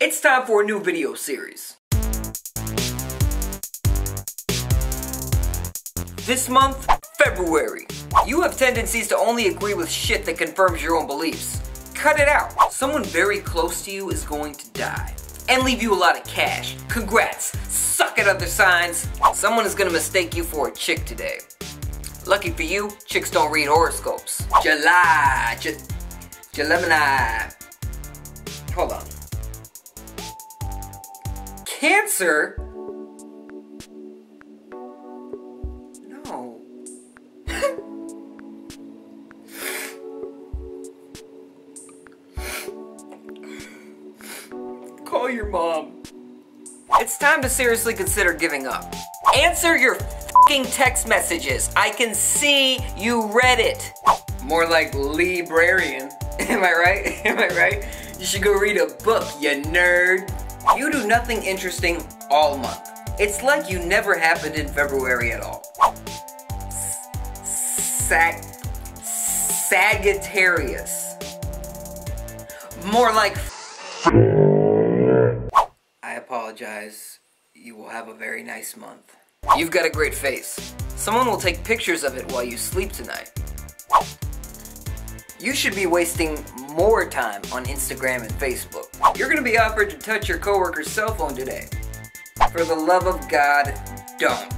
It's time for a new video series. This month, February. You have tendencies to only agree with shit that confirms your own beliefs. Cut it out. Someone very close to you is going to die and leave you a lot of cash. Congrats. Suck at other signs. Someone is gonna mistake you for a chick today. Lucky for you, chicks don't read horoscopes. July. J Gemini. Hold on. Cancer? No. Call your mom. It's time to seriously consider giving up. Answer your fucking text messages. I can see you read it. More like librarian. Am I right? Am I right? You should go read a book, you nerd. You do nothing interesting all month. It's like you never happened in February at all. Sag Sagittarius. More like I apologize. You will have a very nice month. You've got a great face. Someone will take pictures of it while you sleep tonight. You should be wasting more time on Instagram and Facebook. You're gonna be offered to touch your coworker's cell phone today. For the love of God, don't.